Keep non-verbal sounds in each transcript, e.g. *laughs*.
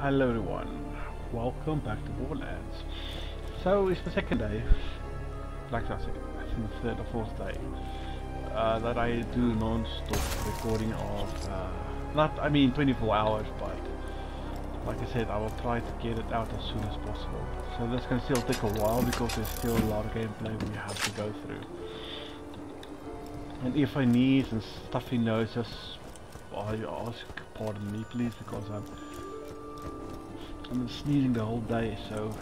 Hello everyone, welcome back to Warlands. So it's the second day, like I said, I think the third or fourth day, uh, that I do non-stop recording of, uh, not, I mean 24 hours, but like I said, I will try to get it out as soon as possible. So this can still take a while because there's still a lot of gameplay we have to go through. And if I need and stuffy nose, just I ask pardon me please because I'm I've been sneezing the whole day, so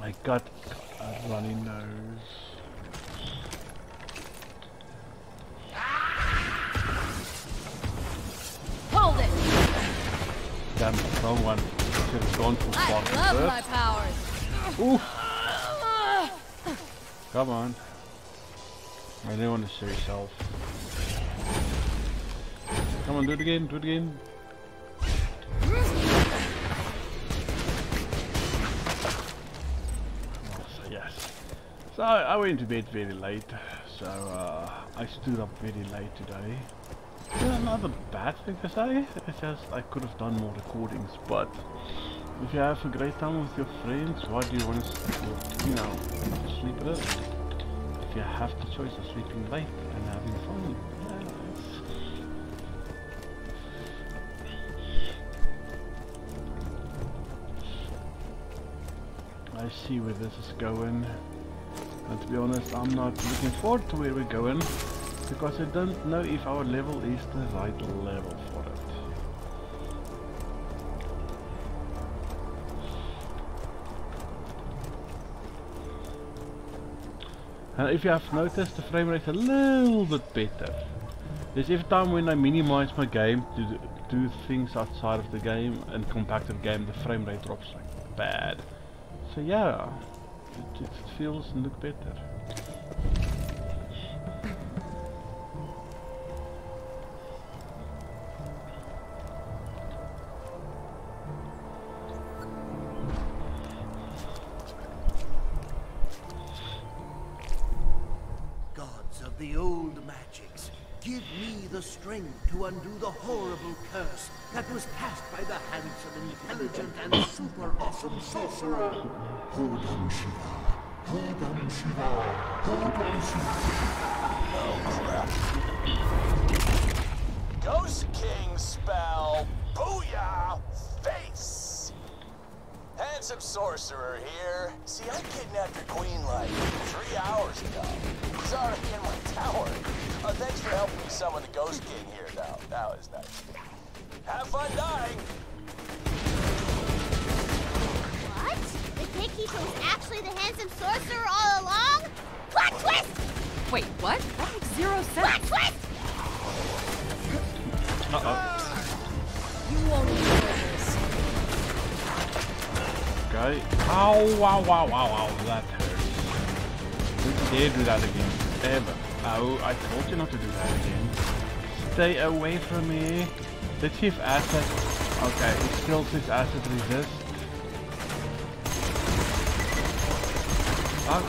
I got a runny nose. Hold it! Damn, wrong one. Should have gone for I love first. my powers. Ooh, come on. I didn't want to show yourself. Come on, do it again, do it again. So I went to bed very late, so uh, I stood up very late today. Uh, not a bad thing to say, it's just I could have done more recordings, but if you have a great time with your friends, why do you want to, you know, sleep early? If you have the choice of sleeping late and having fun. I see where this is going. And to be honest, I'm not looking forward to where we're going because I don't know if our level is the right level for it. And if you have noticed, the frame rate is a little bit better. There's every time when I minimize my game to do- things outside of the game and to the game, the frame rate drops like bad. So yeah, it, feels and look better. Sorcerer here. See, I kidnapped your queen like three hours ago. She's already in my tower. Uh, thanks for helping me summon the Ghost King here, though. That was nice. Have fun Ow, wow, wow, wow, wow, that hurts. Don't dare do that again. Ever. Oh, I told you not to do that again. Stay away from me. The chief acid... Okay, it still says acid resist. Fuck.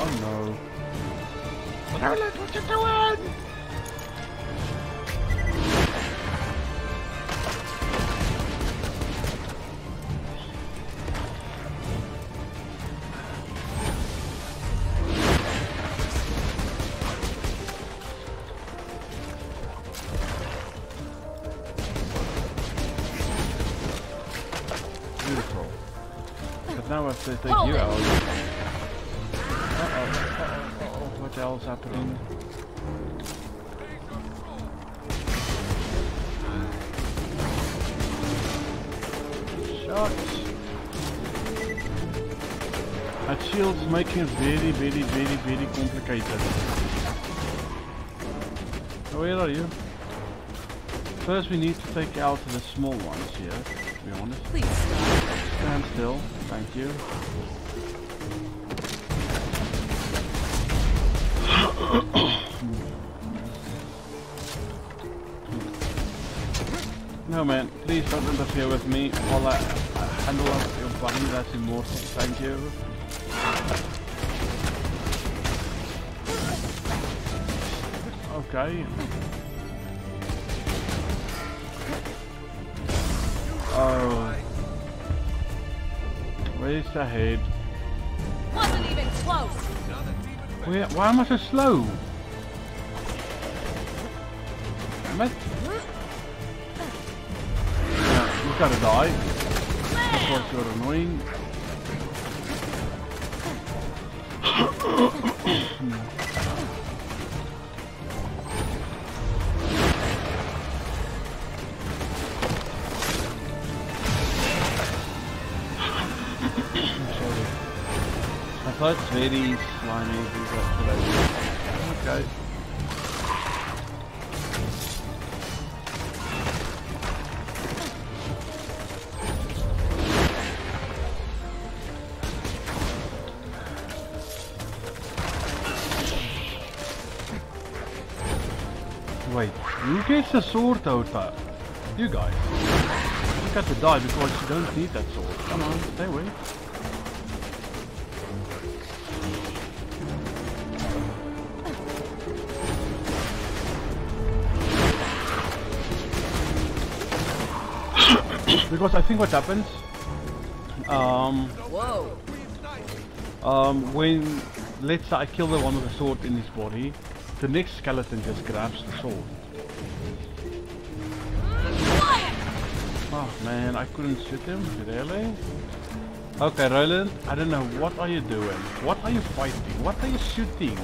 Oh no. Scarlet, what you doing? Have to take Hold you it. out. Uh-oh, uh-oh, uh-oh, what else happening? Shots! That shield's making it very, very, very, very complicated. Where are you? First we need to take out the small ones here, to be honest. Please. Stand still, thank you. No man, please don't interfere with me while I uh, handle up your body that's immortal. Thank you. Okay. Where's the head? Wasn't even close. Where, why am I so slow? Damn it. Yeah, you gotta die. Of course you're annoying. *coughs* Hmm. It's very slimy. Okay. Wait, who gets a sword out there? You guys. You got to die because you don't need that sword. Come on, stay away. Because I think what happens, um, um, when let's say I kill the one with the sword in his body, the next skeleton just grabs the sword. Oh man, I couldn't shoot him, really? Okay, Roland, I don't know, what are you doing? What are you fighting? What are you shooting?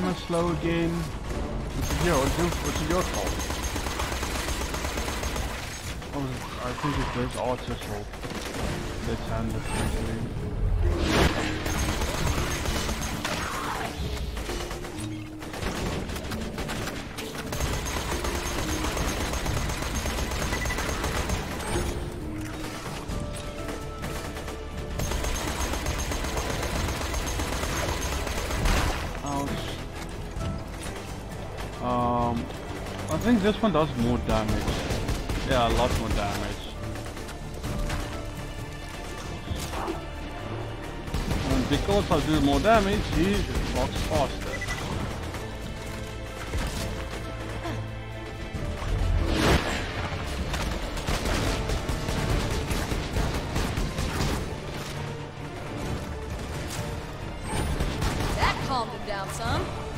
Oh, why am I slow again? It's your, your fault. Oh, I think it's this archer's fault. Let's hand it this one does more damage. Yeah, a lot more damage. And because I do more damage, he walks faster. That calmed him down some.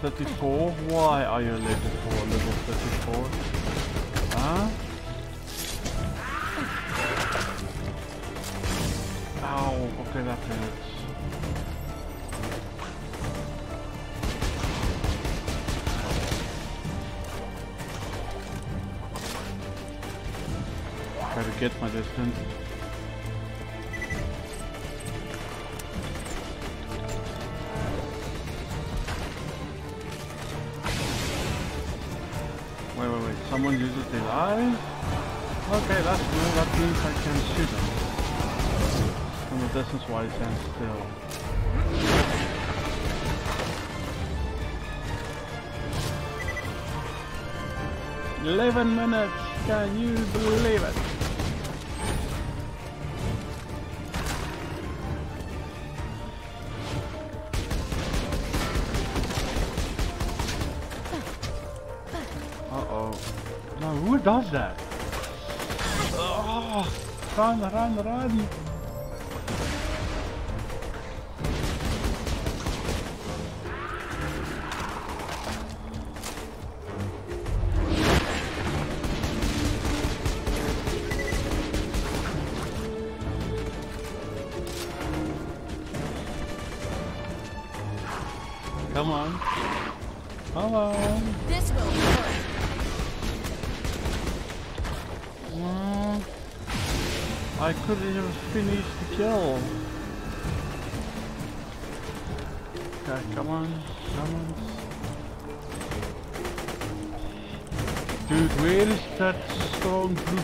34? Why are you level Someone uses their eyes? Okay, that's cool. That means I can shoot them. From a distance while he stands still. Eleven minutes! Can you believe it? Does that? Oh, run, run, run!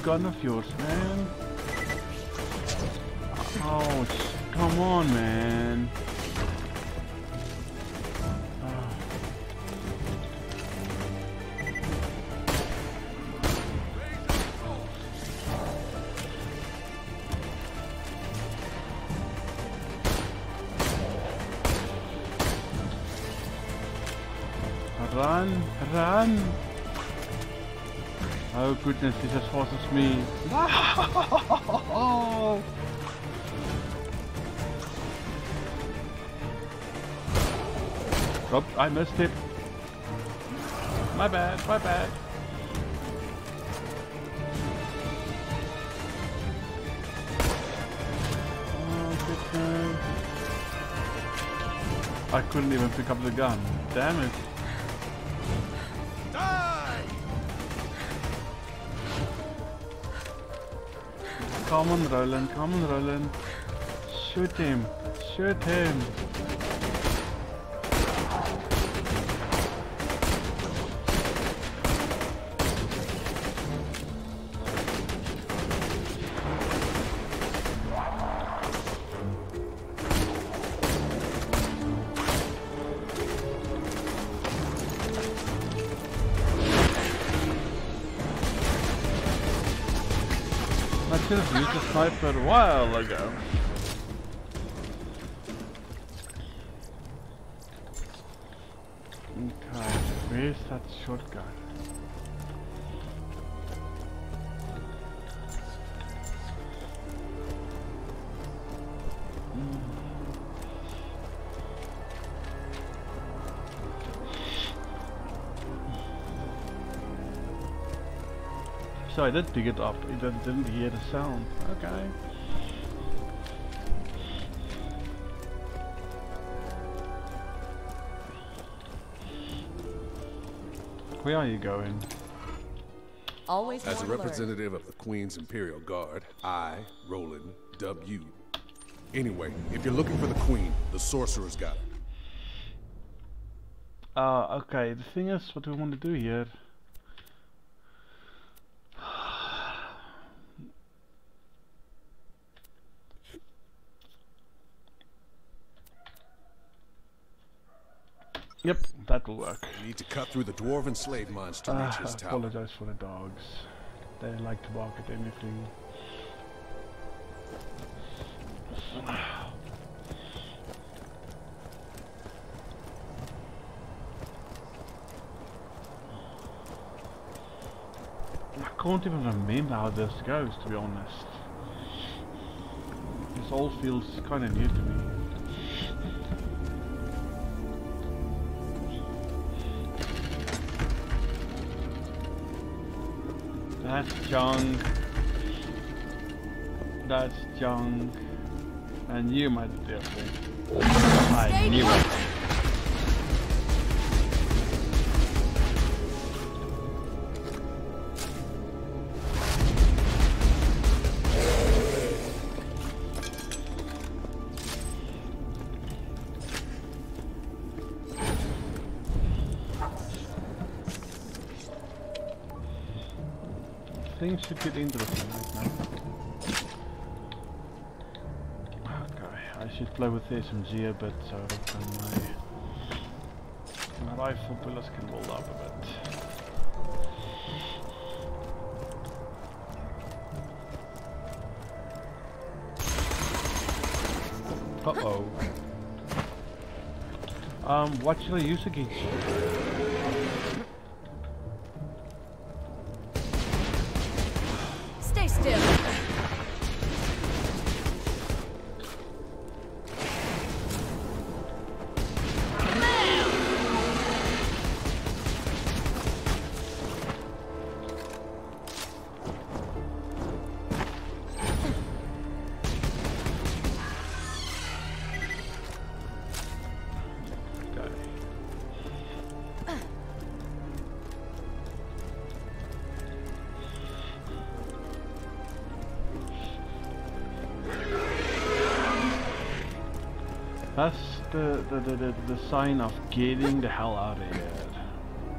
Gun of yours, man? Ouch, come on, man. He's as fast as me. *laughs* Oops, I missed it. My bad, my bad. Oh. I couldn't even pick up the gun. Damn it. Come on, Roland. Come on, Roland. Shoot him. Shoot him. A sniper a while ago. So I did pick it up, I didn't, didn't hear the sound. Okay. Where are you going? Always As a one word. representative of the Queen's Imperial Guard, I, Roland, dub you. Anyway, if you're looking for the Queen, the Sorcerer's got her. Uh, okay, the thing is, what do we want to do here... Yep, that will work. We need to cut through the dwarven slave mines to reach Ah, his I apologize for the dogs. They like to bark at anything. I can't even remember how this goes, to be honest. This all feels kind of new to me. That's junk. That's junk. And you might different. I knew it. Should get interesting right now. Okay, I should play with the SMG a bit so my, my rifle bullets can build up a bit. Uh oh. Um, what should I use against you? The, the, the, the, the sign of getting the hell out of here.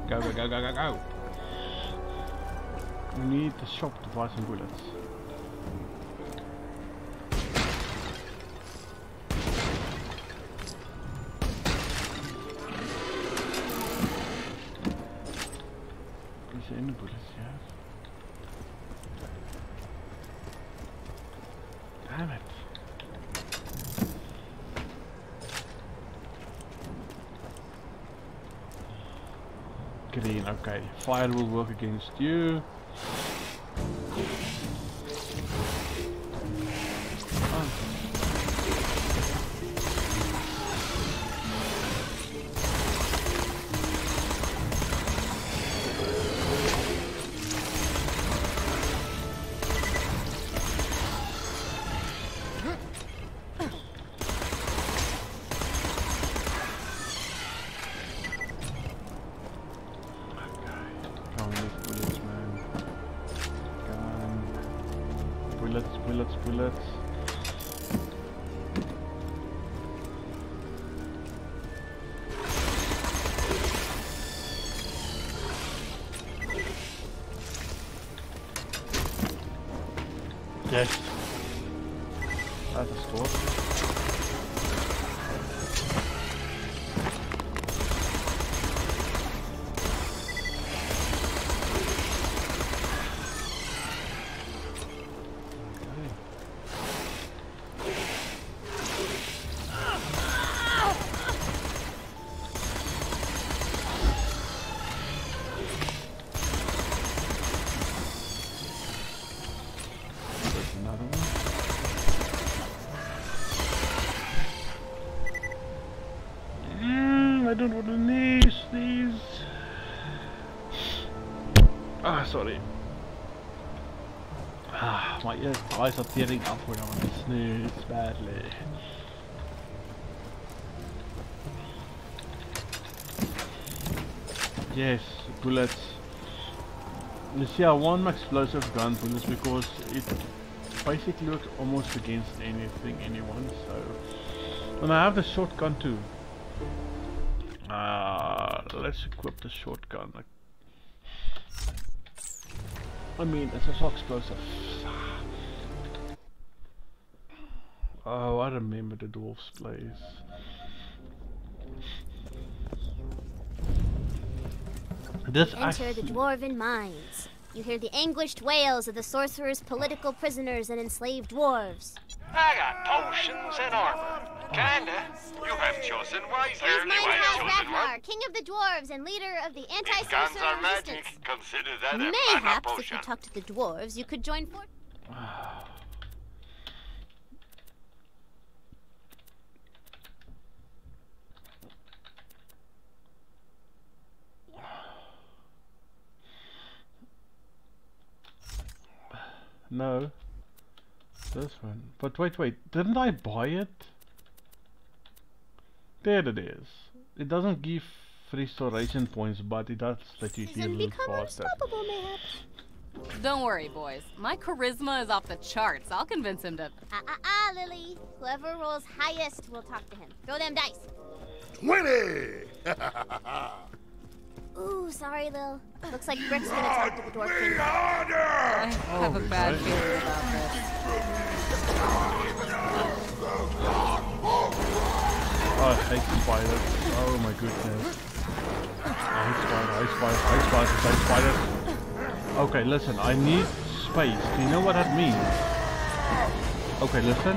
Go, go, go, go, go, go. We need the shop to buy some bullets. Fire will work against you. Bullets. Yes. Are tearing up when I want to sneeze badly. Yes, bullets. You see, I want my explosive gun bullets because it basically works almost against anything, anyone. So, and I have the shotgun too. Uh, let's equip the shotgun. I mean, it's a so explosive. I remember the dwarf's place. This Enter the dwarven mines. You hear the anguished wails of the sorcerer's political prisoners and enslaved dwarves. I got potions and armor. Kinda. You have chosen wisely. He's You have Minehouse Ragnar, one. king of the dwarves and leader of the If guns anti-sorcerer are magic, resistance. consider that a mana Mayhaps, if you talk to the dwarves, you could join for. Ah. No. This one. But wait, wait. Didn't I buy it? There it is. It doesn't give restoration points, but it does let you heal And faster. Don't worry, boys. My charisma is off the charts. I'll convince him to. Ah ah ah, Lily. Whoever rolls highest will talk to him. Throw them dice. 20! *laughs* Ooh, sorry, Lil. Looks like Brick's gonna talk to the dwarf king. I have a bad right. feeling about this. Oh, I hate spiders. Oh my goodness. I hate spiders, I hate spiders, I hate spiders, I hate spiders. Okay, listen, I need space. Do you know what that means? Okay, listen.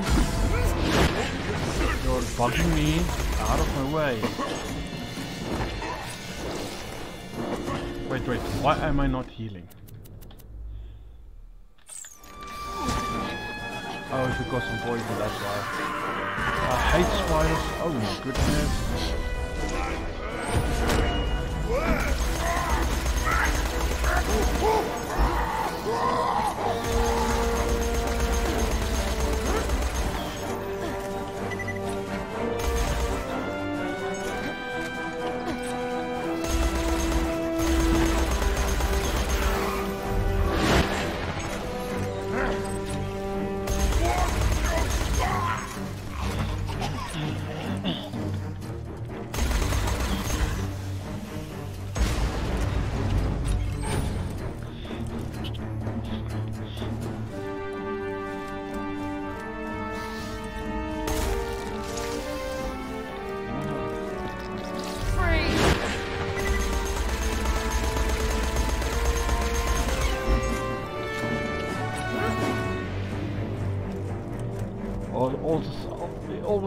You're bugging me out of my way. Wait, wait, why am I not healing? Oh, it's because I'm poisoned, that's why. I hate spiders. Oh my goodness.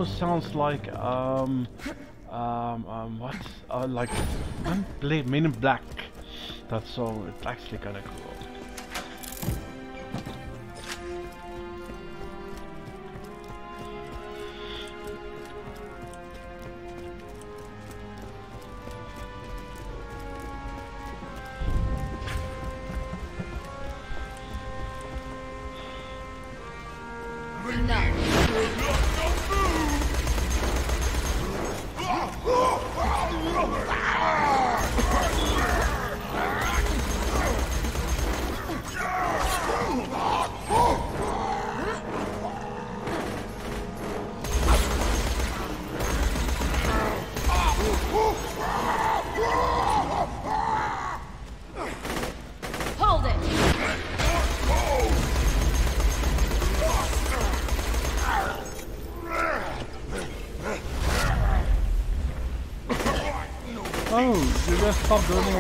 Almost sounds like um, um, um, what? Uh, like *laughs* Bla- Men in Black. That song. It's actually kind of cool. Oh, you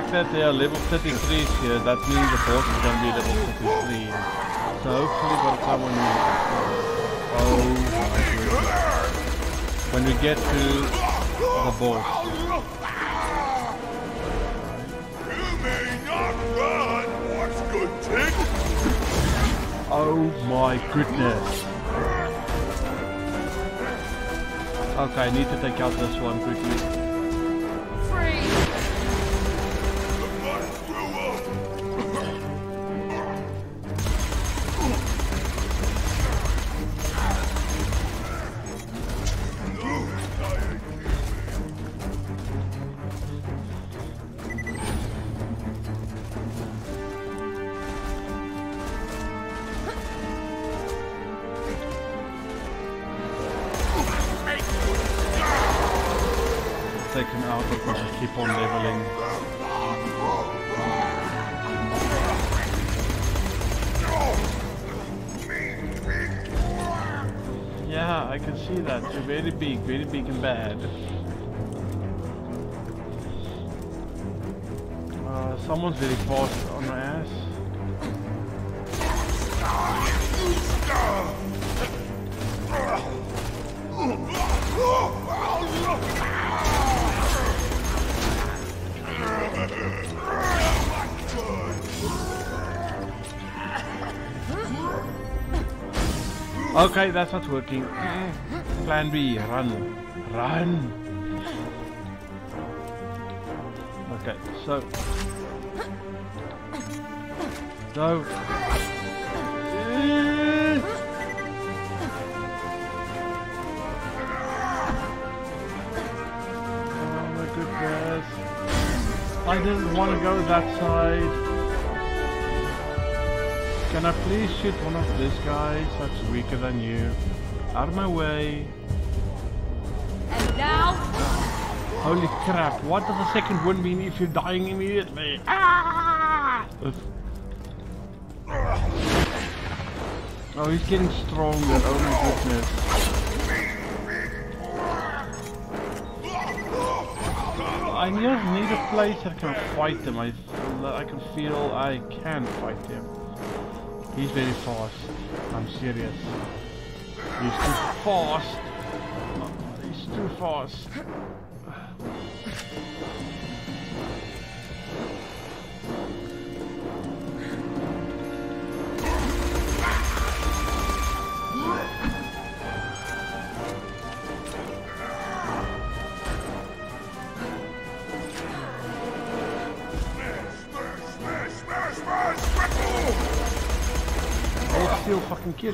fact that they are level 33s here, that means the boss is going to be level 33. So hopefully by the time we Oh my goodness. When we get to the boss. Oh my goodness. Okay, I need to take out this one quickly. Take him out because I keep on leveling. Yeah, I can see that. They're very big, very big and bad. Uh, someone's very fast on my ass. Okay, that's not working. Plan B, run. Run! Okay, so... So... Oh my goodness. I didn't want to go that side. Can I please shoot one of these guys that's weaker than you? Out of my way. And now, Holy crap, what does a second wound mean if you're dying immediately? Ah! Oh, he's getting stronger, oh my goodness. I just need a place that I can fight them. I, I can feel I can fight them. He's very fast. I'm serious. He's too fast. He's too fast.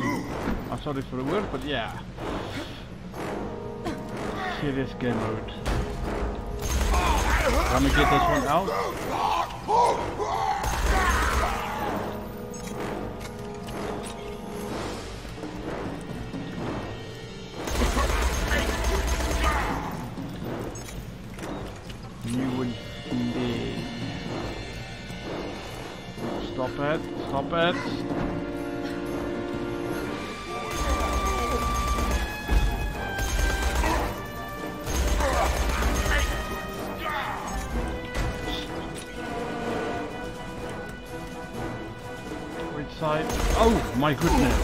I'm sorry for the word, but yeah. Serious game mode. Gonna get this one out. Stop it, stop it. My goodness!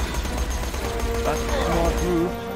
That's smart move.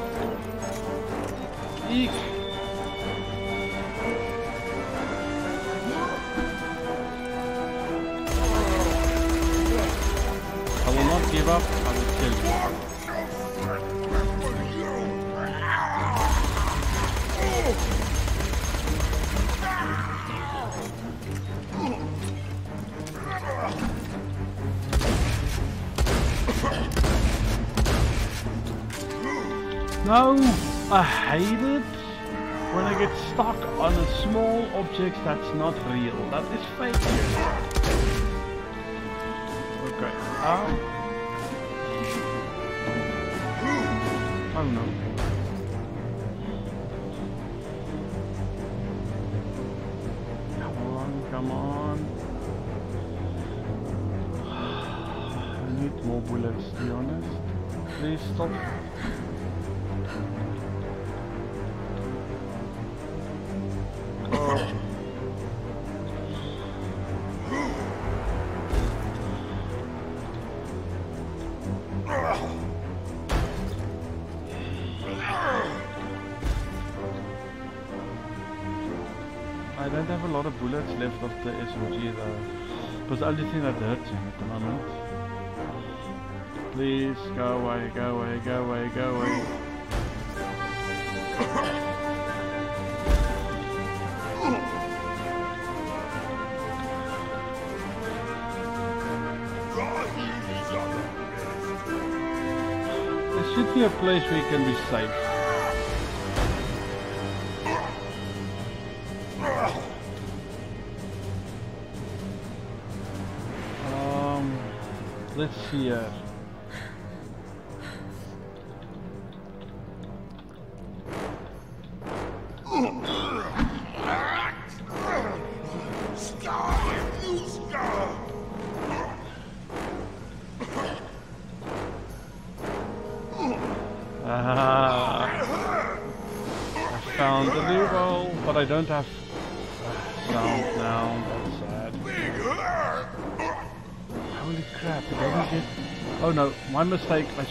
Small object that's not real. That is fake. Okay. Um. Oh no. Come on, come on. *sighs* I need more bullets, to be honest. Please stop. Lot of bullets left of the SMG though. It was the only thing that hurts him at the moment. Please go away, go away, go away, go away. There should be a place where you can be safe. Let's see uh,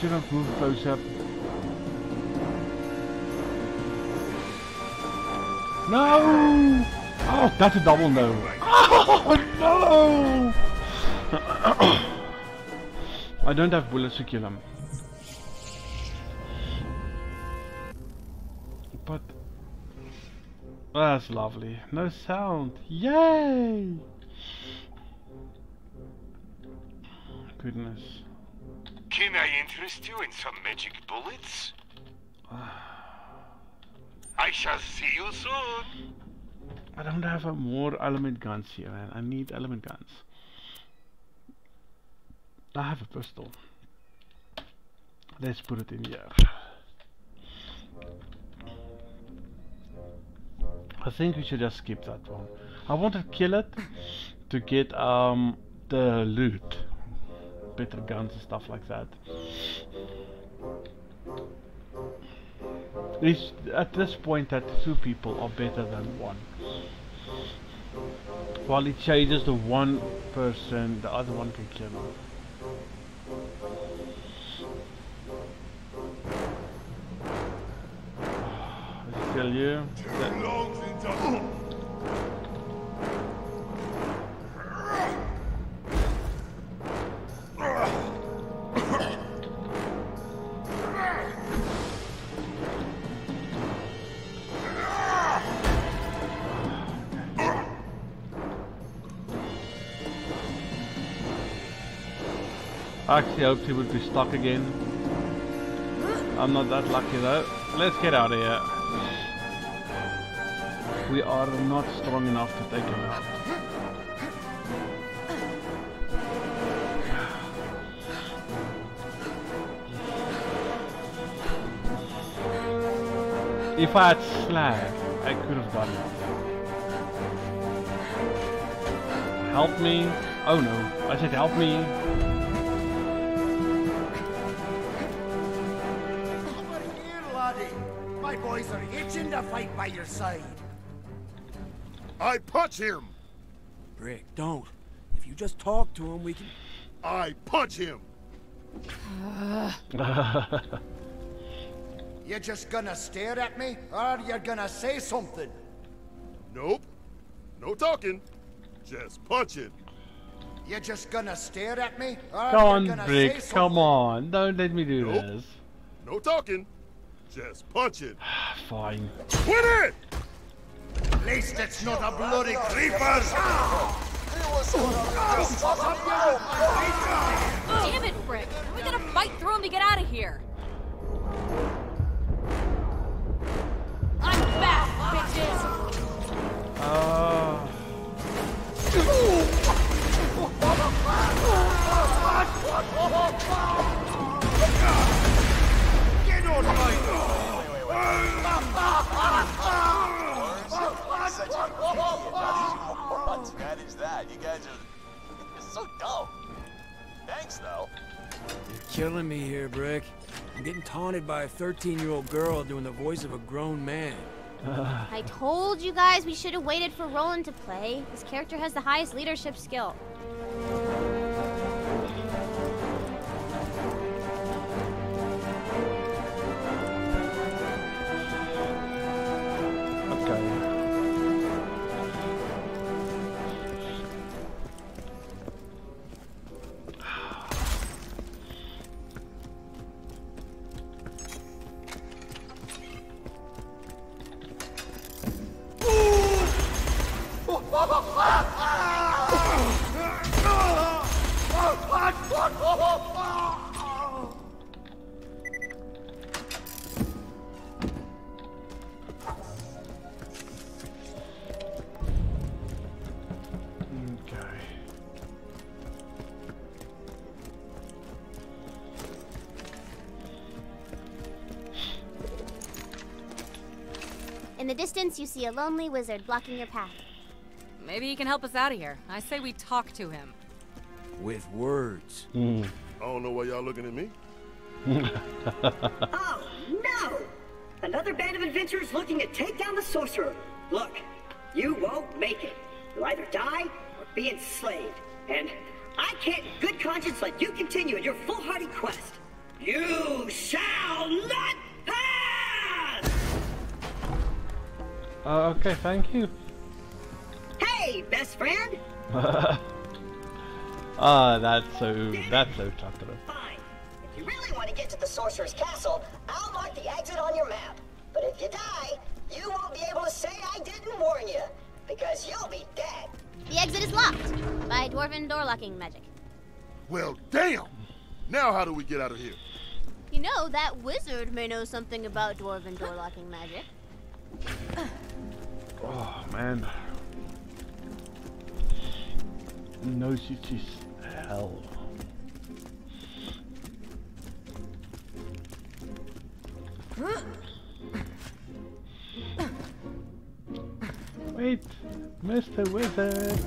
should moved closer. No! Oh, that's a double no. Oh no! I don't have bullets to kill him. But that's lovely. No sound. Yay! Goodness. Can I interest you in some magic bullets? *sighs* I shall see you soon. I don't have a more element guns here, man. I need element guns. I have a pistol. Let's put it in here. I think we should just skip that one. I want to kill it to get um the loot, better guns and stuff like that. This, at this point that two people are better than one. While it changes the one person, the other one can kill him. Still you? Actually hoped he would be stuck again. I'm not that lucky though. Let's get out of here. We are not strong enough to take him out. If I had slag, I could have done it. Help me. Oh no, I said help me. Boys are itching to fight by your side. I punch him! Brick, don't. If you just talk to him, we can. I punch him! *laughs* You're just gonna stare at me, or you gonna say something? Nope. No talking. Just punching. You're just gonna stare at me, or Come on, Brick, come on. Don't let me do Nope. this. No talking. Just punch it. *sighs* Fine. Quit it! At least it's not a bloody creepers! Damn it, Brick! We gotta fight through him to get out of here. I'm back, bitches. Uh, *laughs* so dumb. Thanks, though. Killing me here, Brick. I'm getting taunted by a 13-year-old girl doing the voice of a grown man. *sighs* I told you guys we should have waited for Roland to play. His character has the highest leadership skill. Distance, you see a lonely wizard blocking your path. Maybe he can help us out of here. I say we talk to him. With words. Hmm. I don't know why y'all looking at me. *laughs* Oh, no! Another band of adventurers looking to take down the sorcerer. Thank you. Hey, best friend! *laughs* Ah, that's so that's so talkative. Fine. If you really want to get to the sorcerer's castle, I'll mark the exit on your map. But if you die, you won't be able to say I didn't warn you. Because you'll be dead. The exit is locked by dwarven door locking magic. Well, damn! Now how do we get out of here? You know, that wizard may know something about dwarven door locking magic. Oh man. No cities hell. Wait, Mr. Wizard.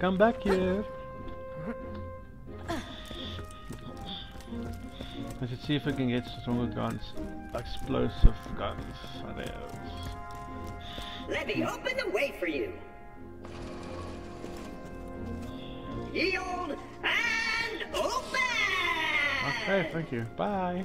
Come back here. Let's see if we can get stronger guns. Explosive guns. Let me open the way for you. Yield and open! Okay, thank you. Bye.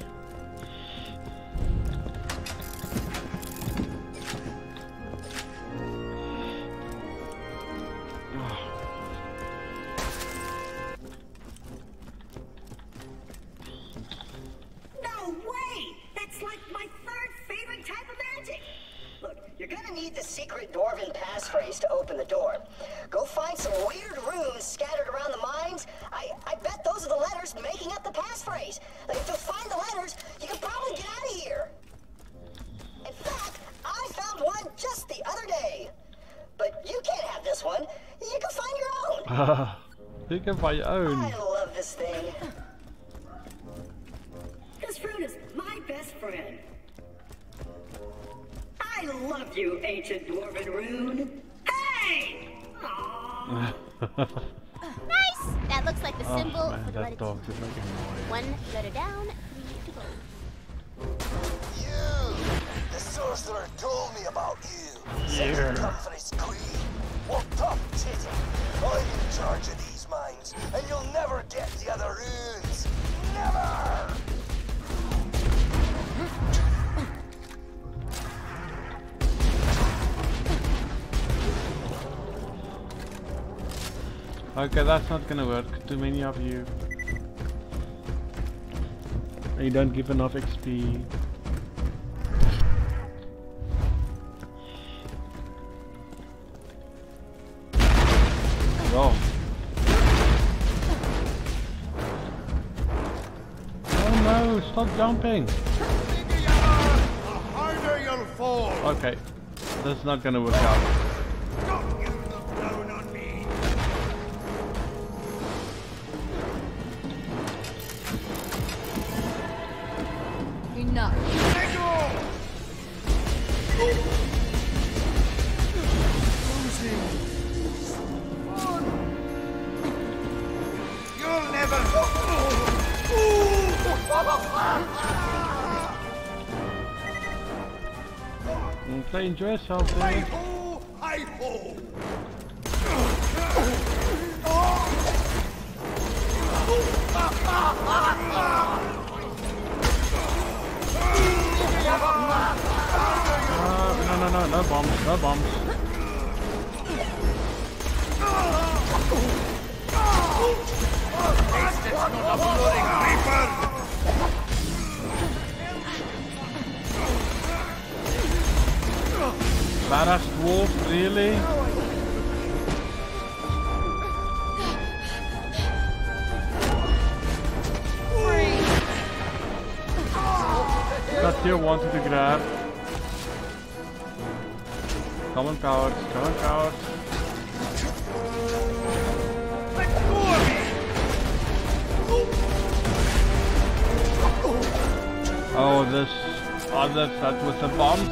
You can find your own. I love this thing. This fruit is my best friend. I love you, ancient dwarven rune. Hey! *laughs* Nice! That looks like the oh symbol man, for the that dog is making noise. One letter down, three to go. You! The sorcerer told me about you. Yeah. you come queen. Well, tough titty. Okay, that's not gonna work. Too many of you. You don't give enough XP. Oh. Oh no, stop jumping! The harder you'll fall. Okay, that's not gonna work out. Okay, still wanted to grab. Come on, cowards. Come on, cowards. Oh, this other set with the bombs.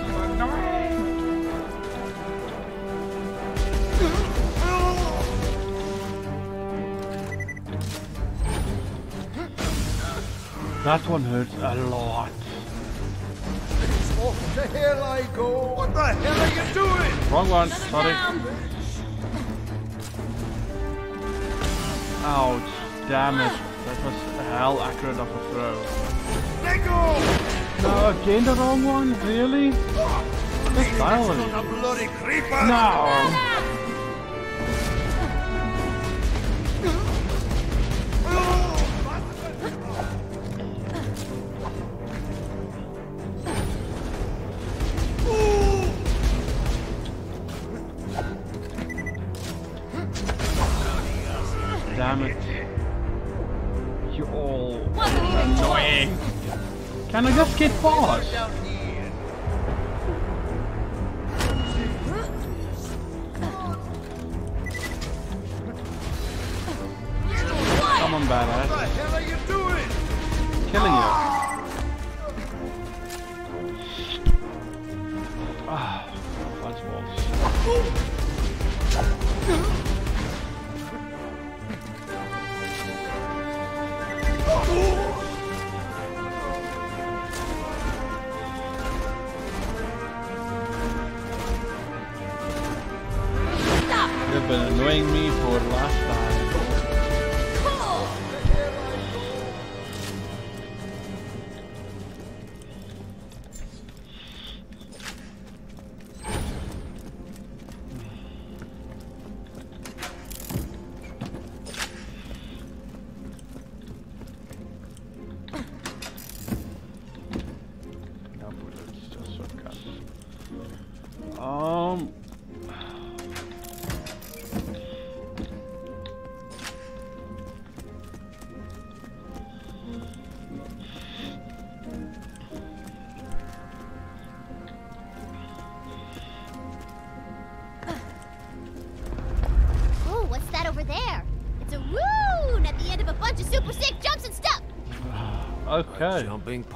That one hurts a lot. Off the hell I go! What the hell are you doing? Wrong one, sorry. Ouch, damn it. That was hell accurate of a throw. Let go! No, again the wrong one? Really? Oh, That's violent. A! No! I You've been annoying me for the last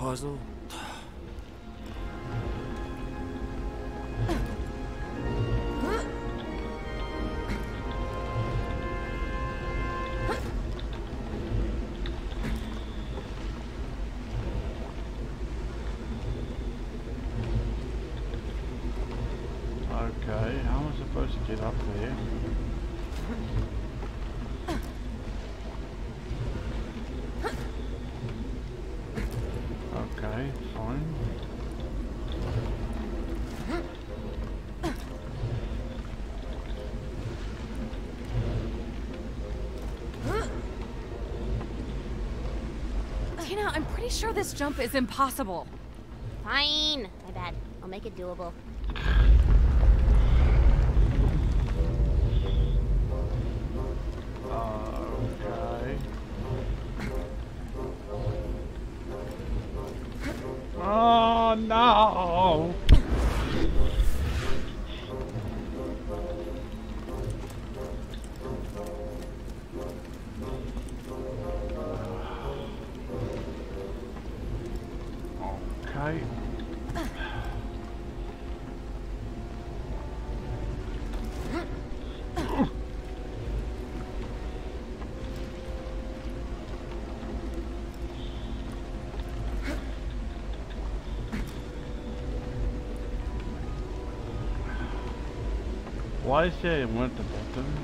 puzzle? Sure this jump is impossible. Fine. My bad. I'll make it doable. Okay. Oh no! Why is there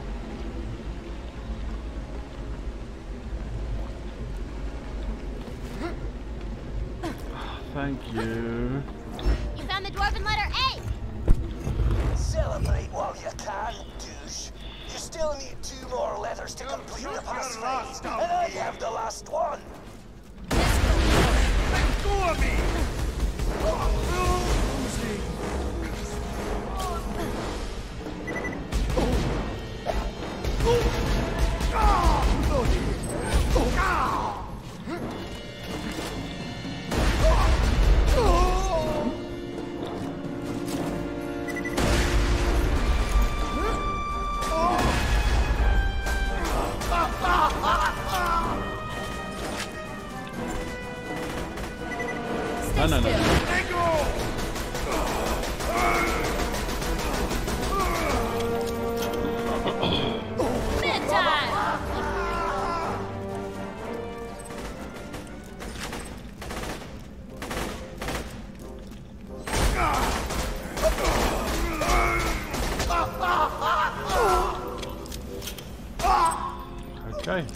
Okay.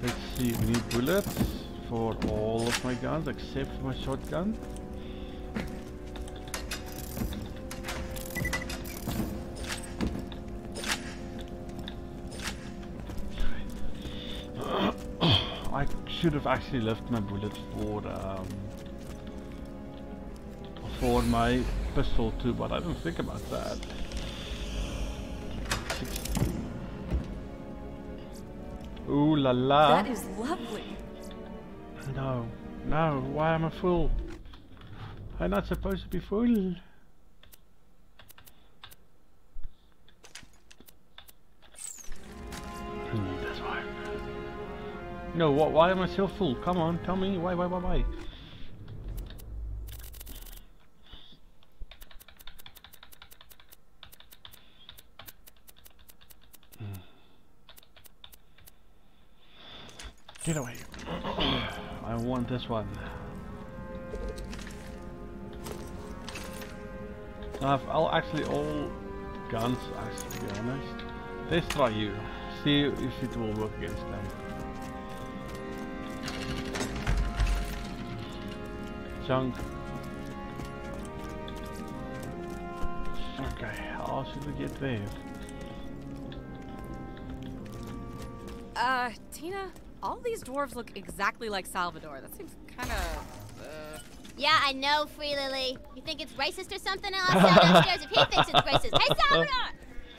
Let's see, we need bullets for all of my guns except my shotgun. *coughs* I should have actually left my bullets for um, for my pistol too, but I didn't think about that. La la. That is lovely. No, no, why am I full? I'm not supposed to be full. Hmm, That's why. No, what? Why am I still full? Come on, tell me. Why, why, why, why? Hmm. Get away. I want this one. I've I'll actually all guns actually to be honest. Let's try you. See if it will work against them. Chunk. Okay, how should we get there? Uh, Tina, all these dwarves look exactly like Salvador. That seems kind of. Uh... Yeah, I know, Free Lily. You think it's racist or something? I'll ask him downstairs if he thinks it's racist. Hey, Salvador!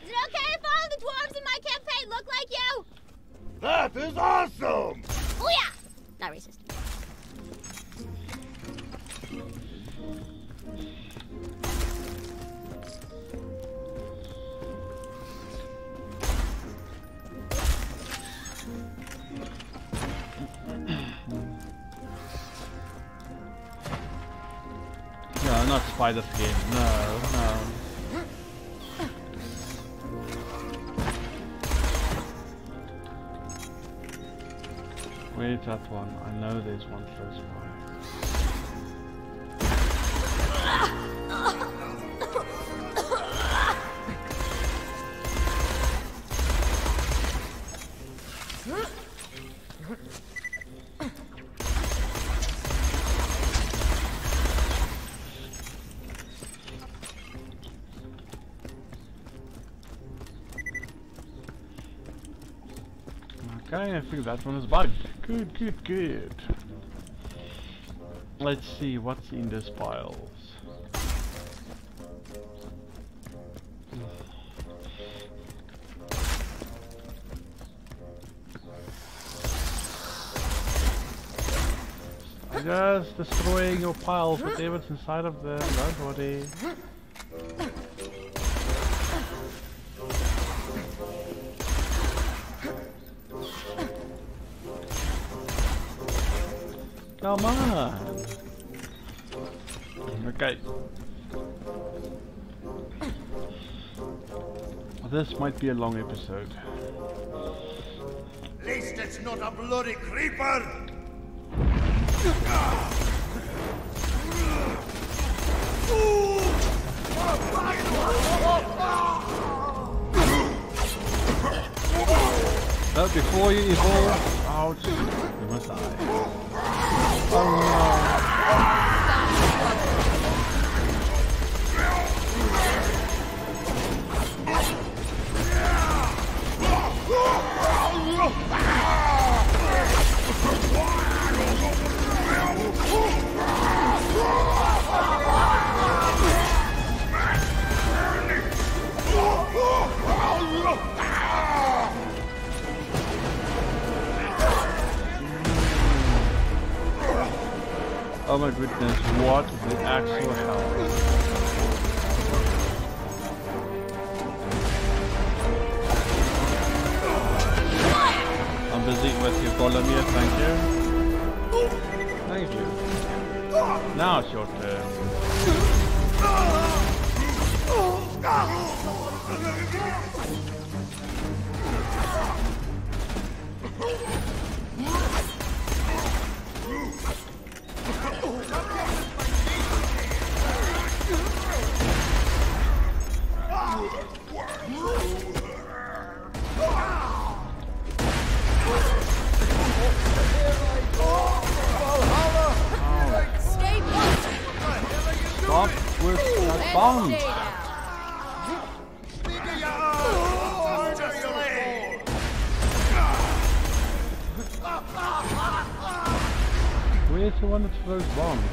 Is it okay if all the dwarves in my campaign look like you? That is awesome! Oh yeah! Not racist. Not Spider Skin. No, no. Where's that one? I know there's one close by. I think that one is bugged. Good, good, good. Let's see what's in this piles. Just destroying your piles, whatever's inside of them, don't Okay. This might be a long episode. At least it's not a bloody creeper! No, before you evolve, ouch, you must die. Oh Oh my goodness, what the actual hell? I'm busy with you, Bolomir, thank you. Thank you. Now it's your turn. Stop with bomb. Throws bombs?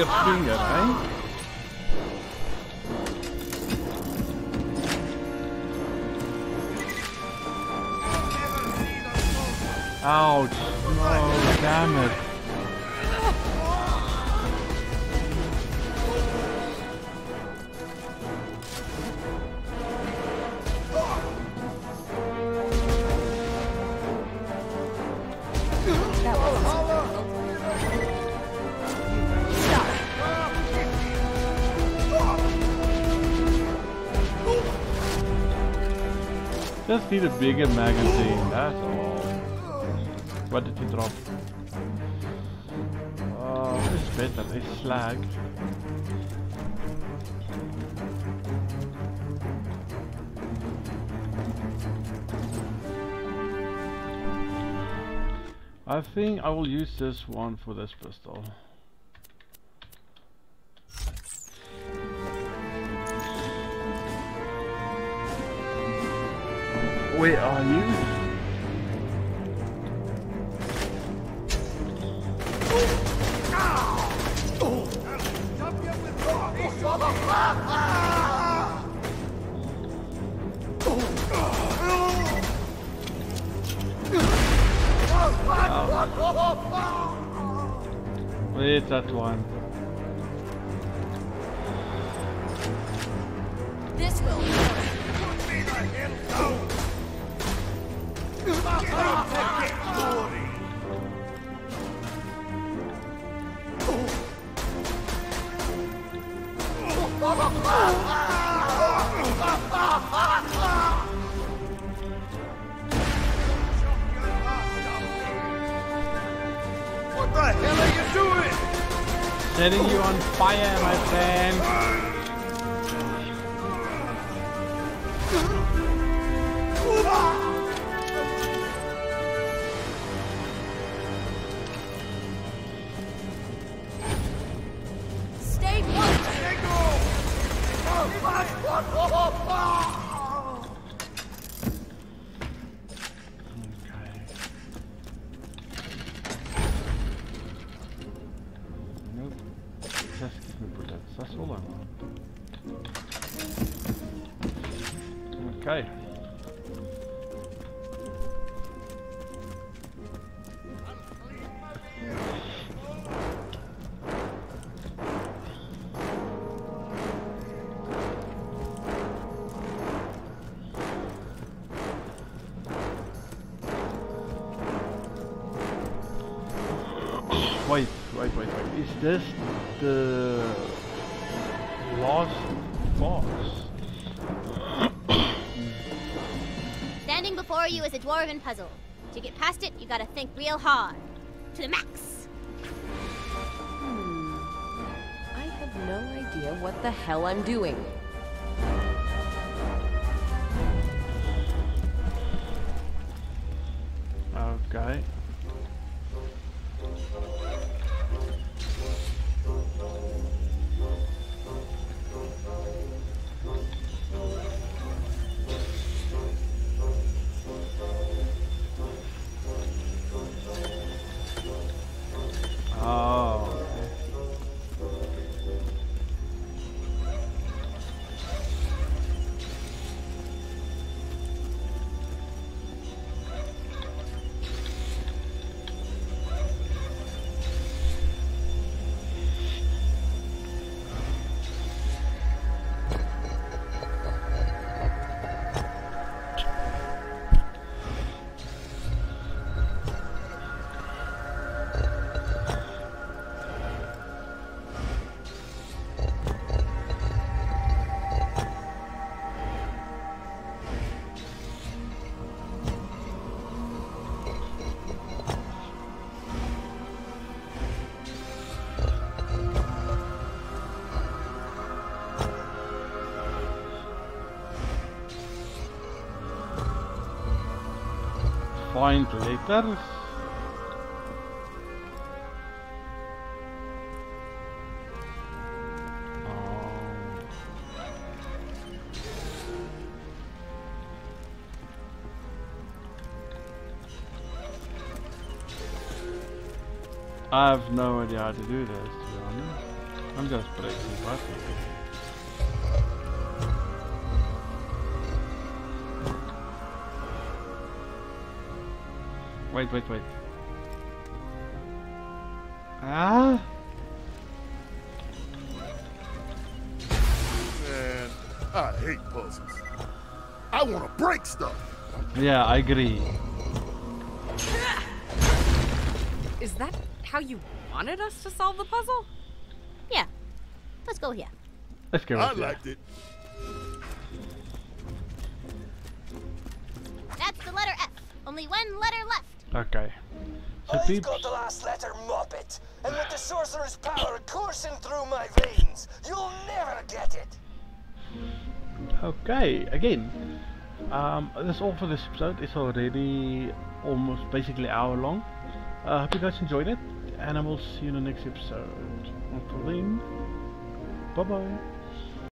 Ja, Just need a bigger magazine, that's all. What did you drop? Oh, it's better, it's slag. I think I will use this one for this pistol. Where are you? Where's that one? Setting you on fire, my friend. Okay. wait, wait, wait, wait. Is this dwarven puzzle. To get past it, you gotta think real hard. To the max. Hmm. I have no idea what the hell I'm doing. Find letters. Oh. Um, I have no idea how to do this, to be honest. I'm just pressing buttons. Wait, wait, wait. Ah? Man, I hate puzzles. I want to break stuff. Yeah, I agree. Is that how you wanted us to solve the puzzle? Yeah. Let's go here. Let's go. I with liked it. That's the letter F. Only one letter left. Okay. So I've peeps, got the last letter, Muppet. And with the sorcerer's power coursing through my veins, you'll never get it. okay, again. Um, that's all for this episode. It's already almost basically hour long. I hope you guys enjoyed it, and I will see you in the next episode. Until then, bye bye.